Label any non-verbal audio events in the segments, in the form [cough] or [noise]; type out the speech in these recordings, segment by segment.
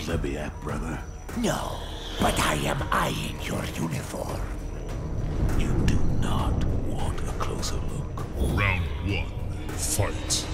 Flebiac, brother? No, but I am eyeing your uniform. You do not want a closer look. Round one, fight.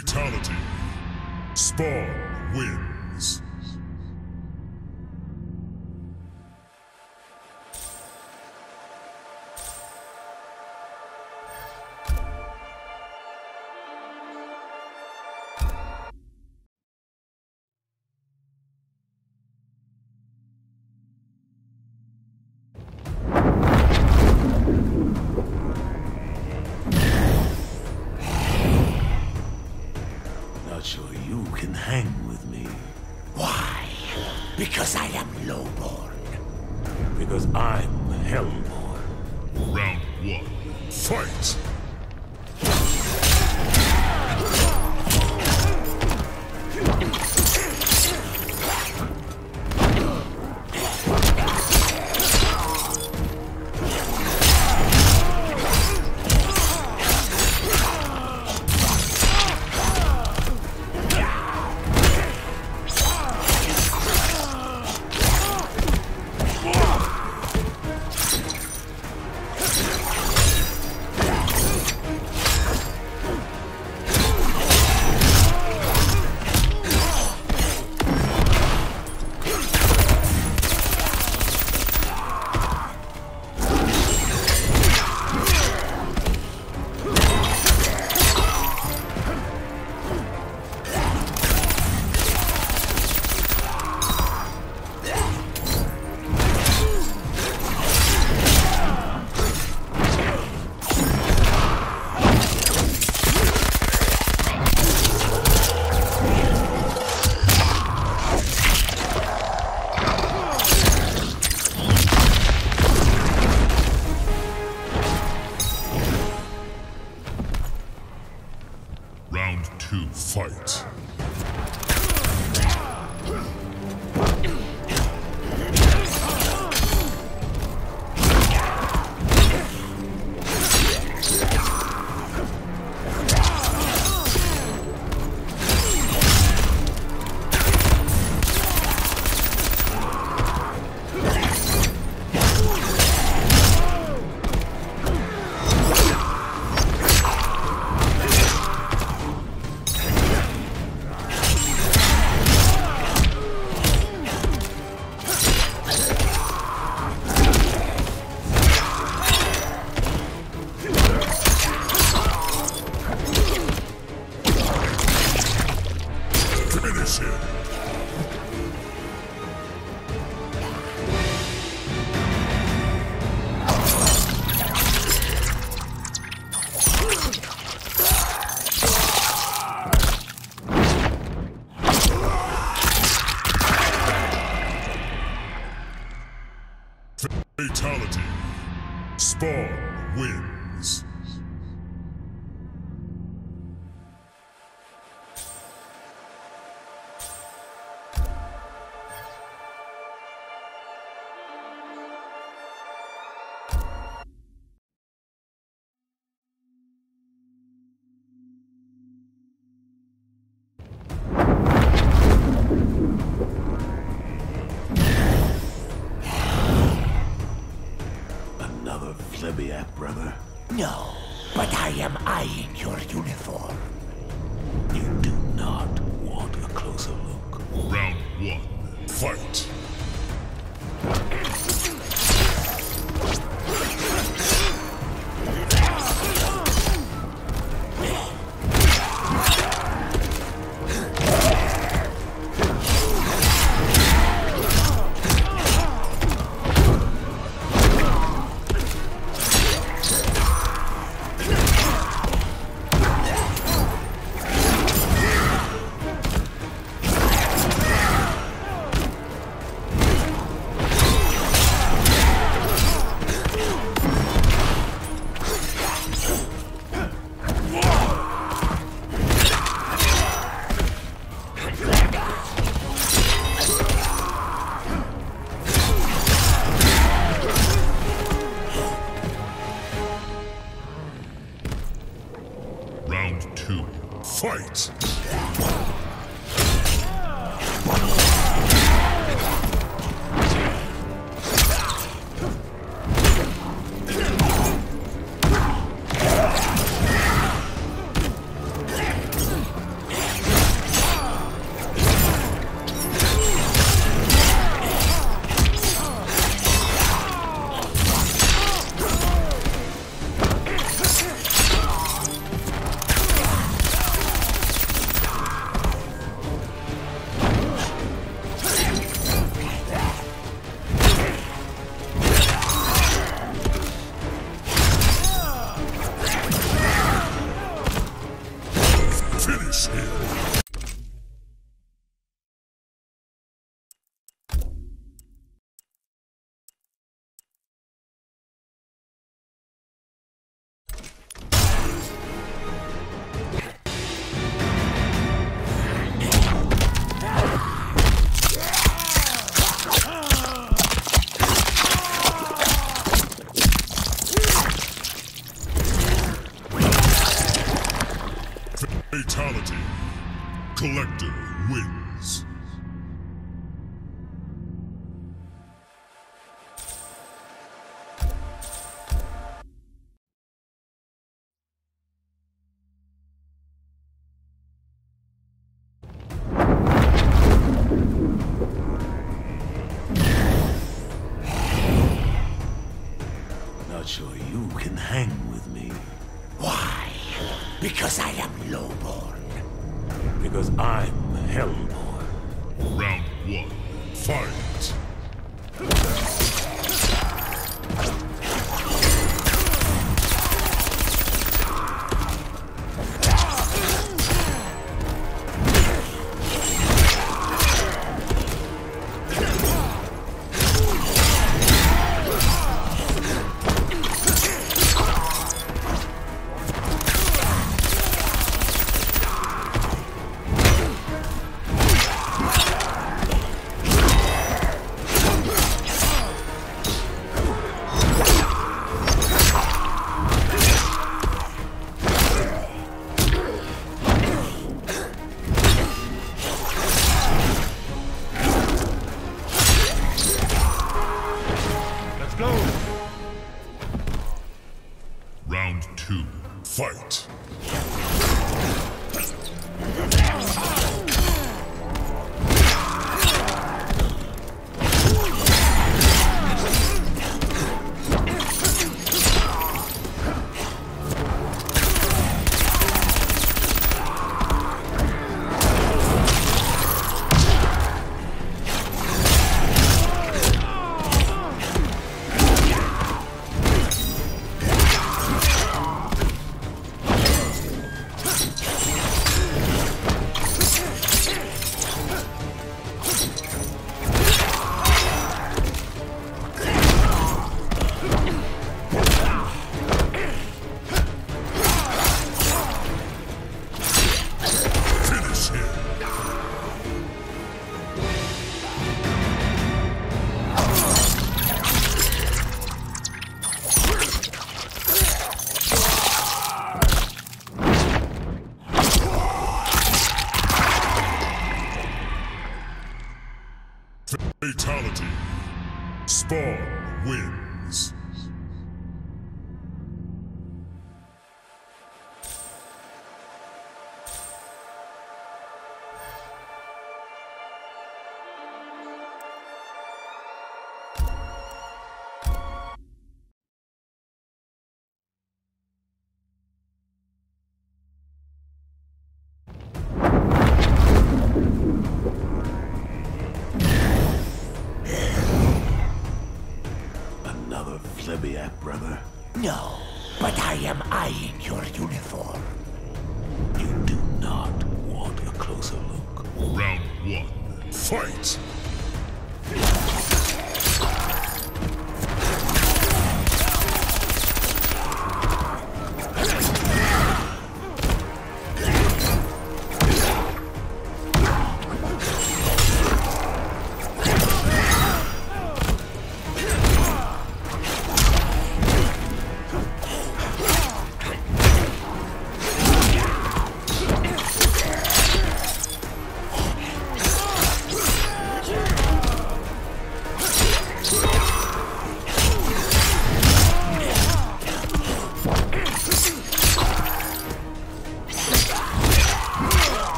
Fatality. Spawn wins. Fight. Fatality. Spawn wins. Fight! Fight! Because I am lowborn. Because I'm hellborn. Round one, fight! Fatality. Spawn wins.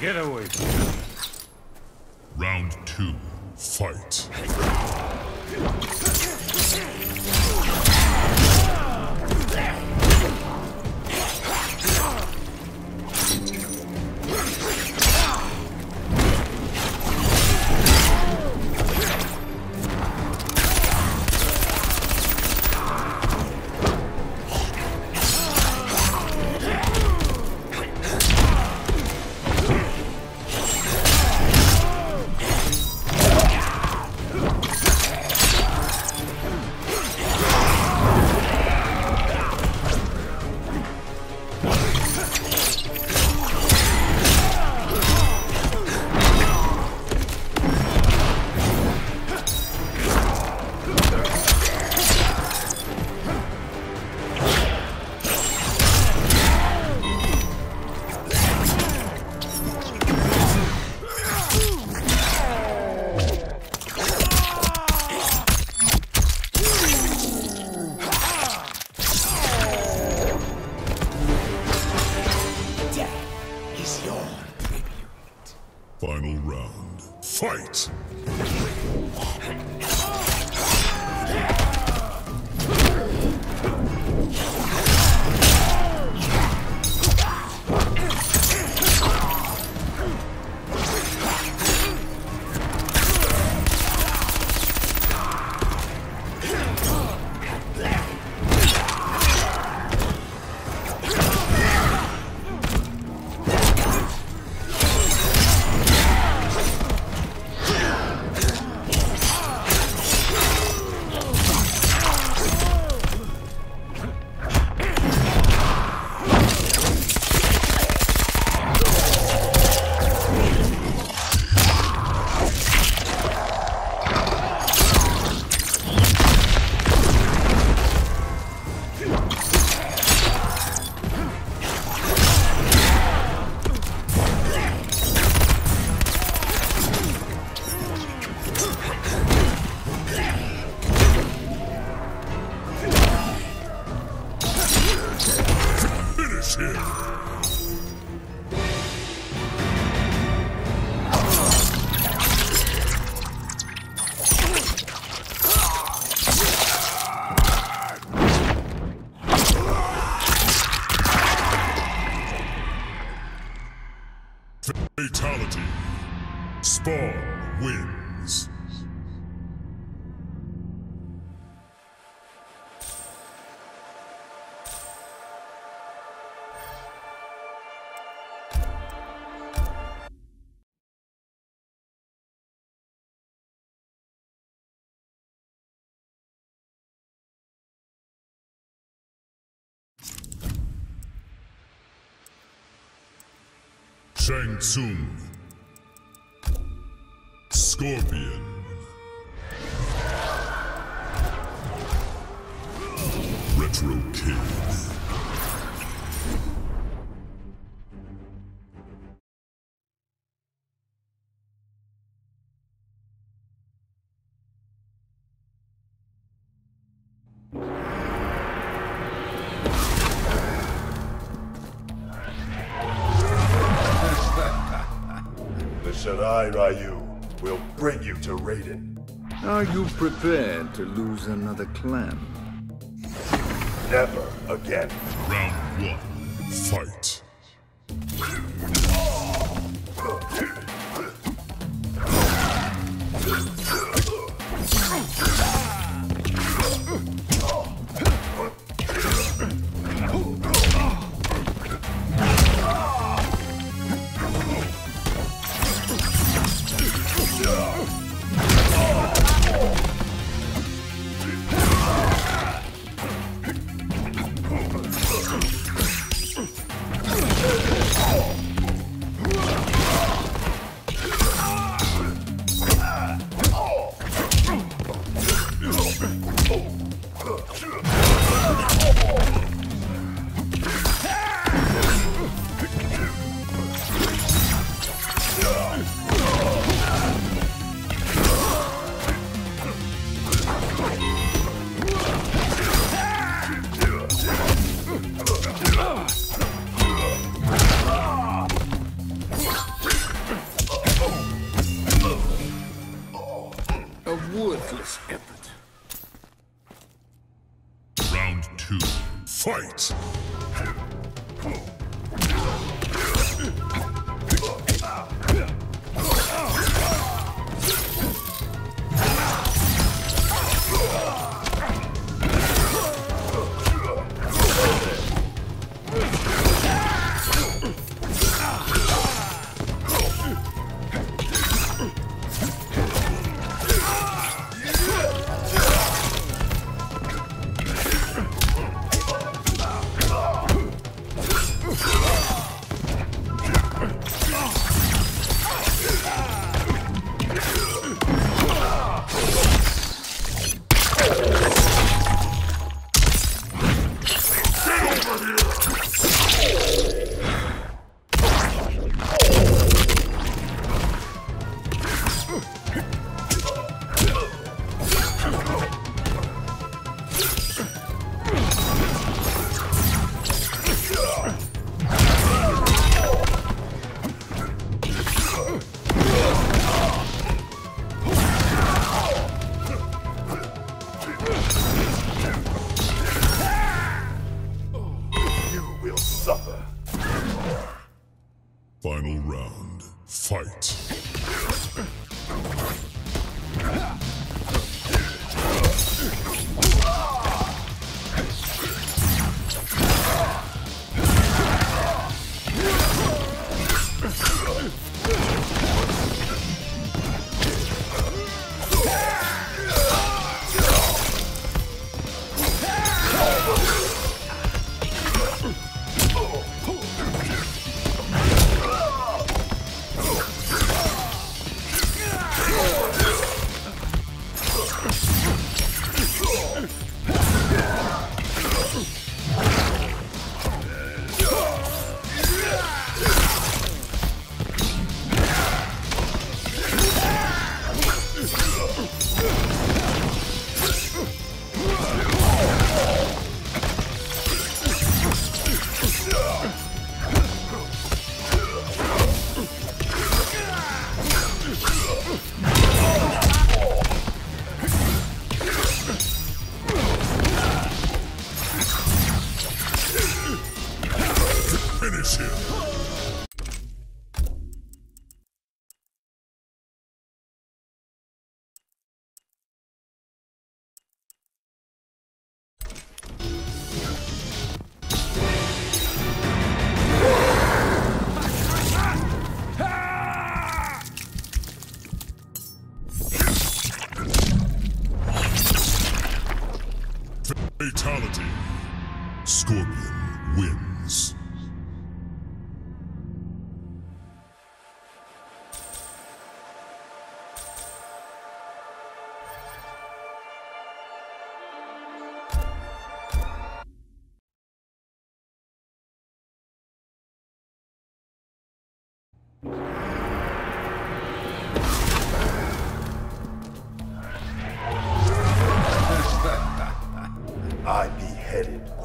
Get away Round two, fight. terror. Shang Tsung. Scorpion. Retro Kid. The Shirai Ryu will bring you to Raiden. Are you prepared to lose another clan? Never again. Round one. Fight.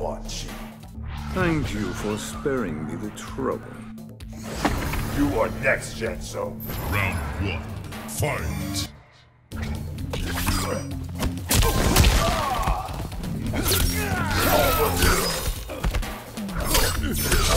Quan Chi. Thank you for sparing me the trouble. You are next, Genso. Round one. Fight. Yeah.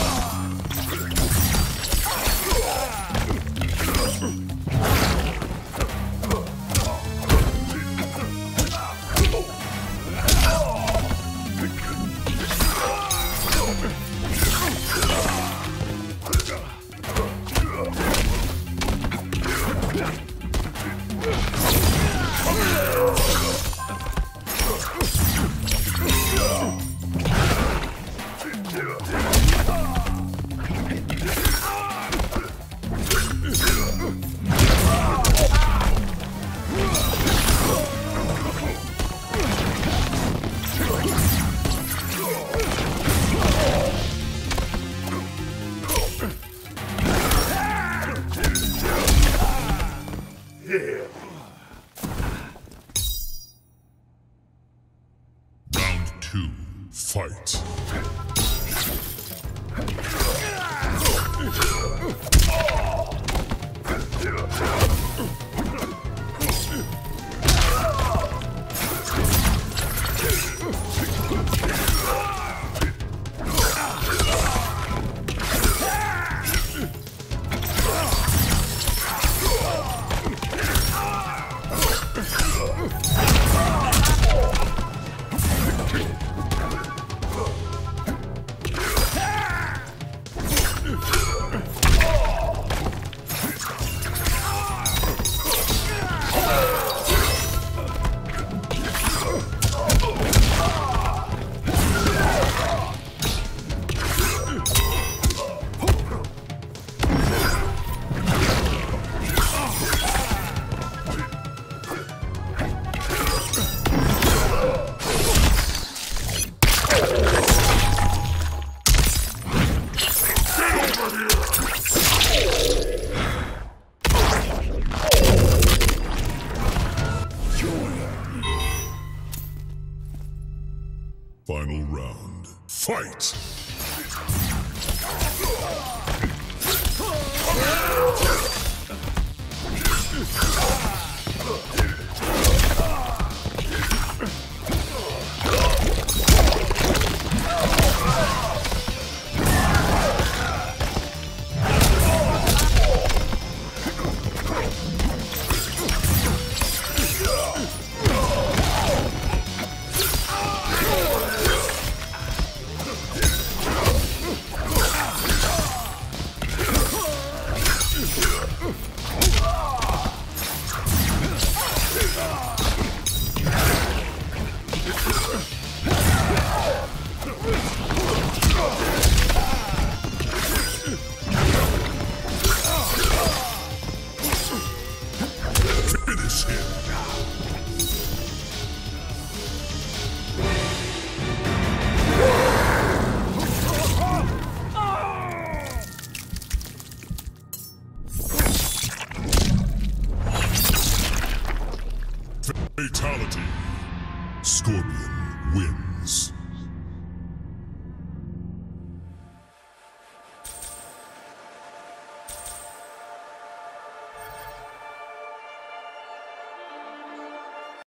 Final round. Fight. Finish [laughs]